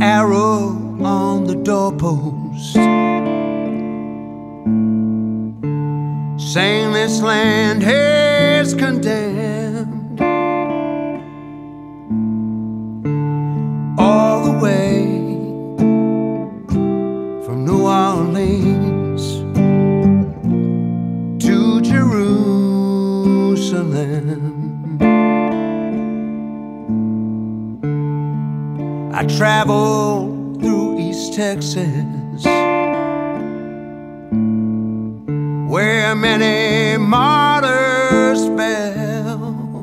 arrow on the doorpost. Saying this land is condemned. I traveled through East Texas, where many martyrs fell.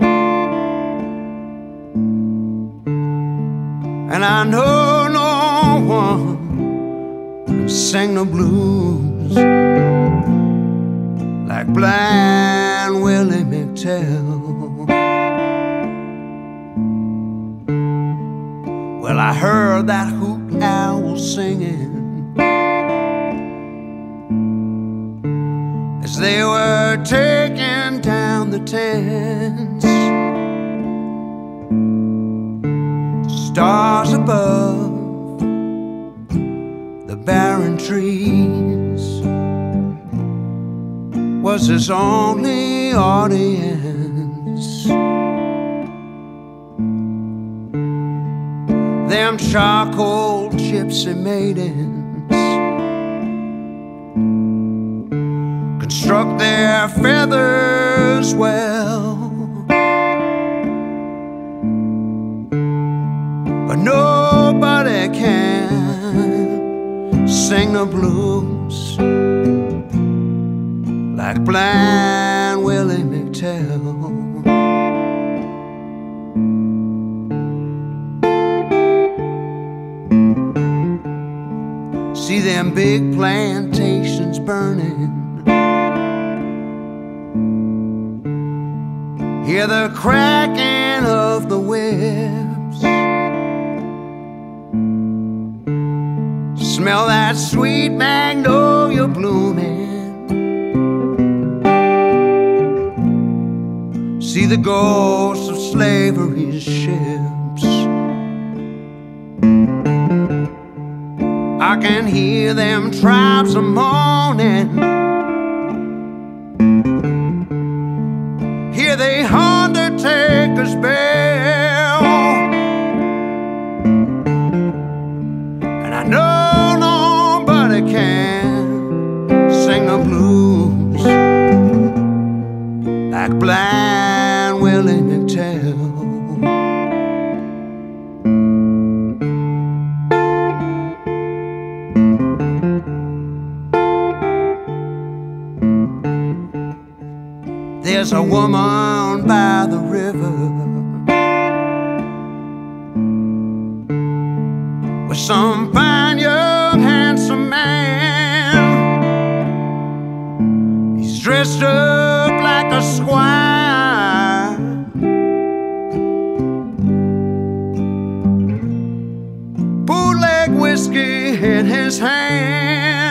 And I know no one sang the blues like blind Willie McTell. Well, I heard that hoot owl singing as they were taking down the tents. Stars above the barren trees was his only audience. Them charcoal gypsy maidens construct their feathers well. But nobody can sing the blues like blind Willie McTell. See them big plantations burning. Hear the cracking of the whips. Smell that sweet magnolia blooming. See the ghosts of slavery's ships. I can hear them tribes a moaning. Hear the undertaker's bell. And I know nobody can sing the blues like blind Willie McTell. There's a woman by the river with some fine young handsome man. He's dressed up like a squire. Bootleg whiskey in his hand.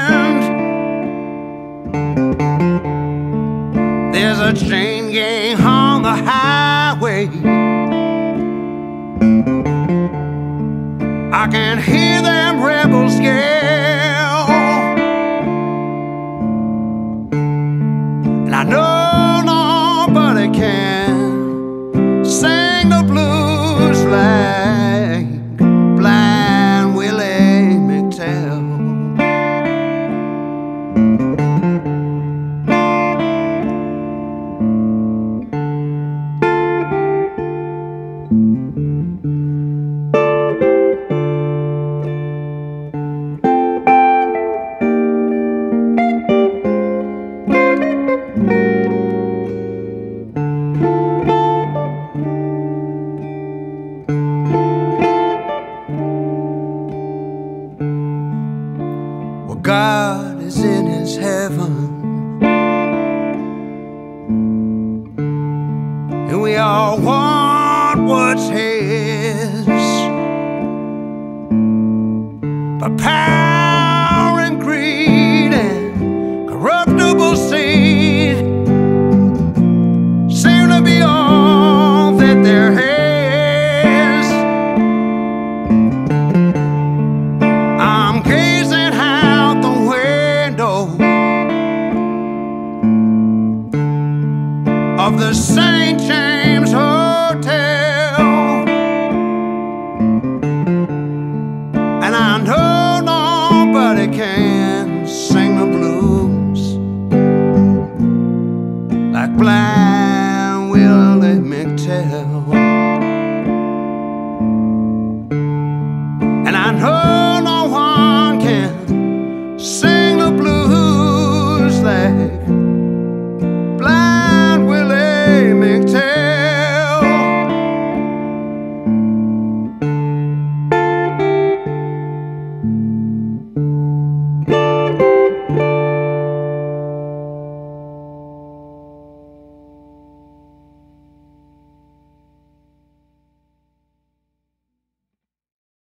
A chain gang on the highway. I can hear and we all want what's his. But power and greed and corruptible seed seem to be all that there is. I'm gazing out the window of the same. Oh.